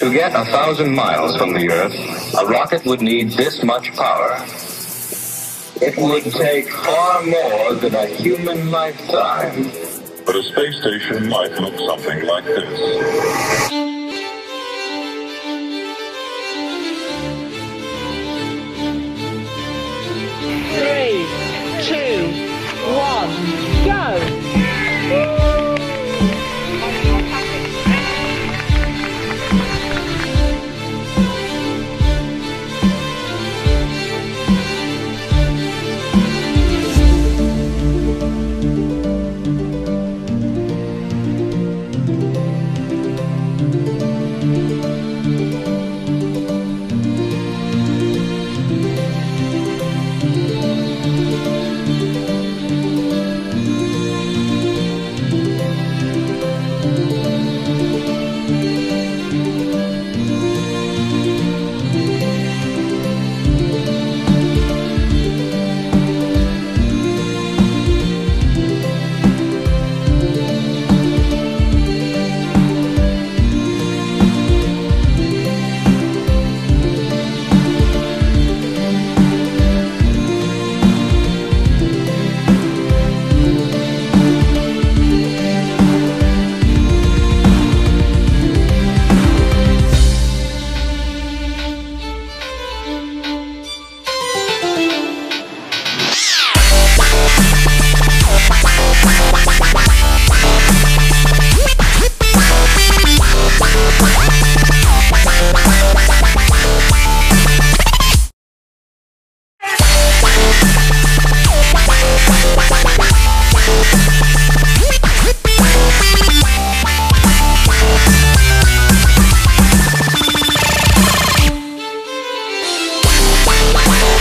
To get a thousand miles from the Earth, a rocket would need this much power. It would take far more than a human lifetime. But a space station might look something like this.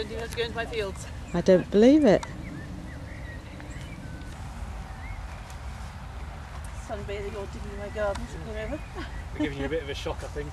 You don't think that's going to my fields? I don't believe it. Sunbathing or digging my gardens or whatever. We're giving you a bit of a shock, I think.